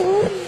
Ooh.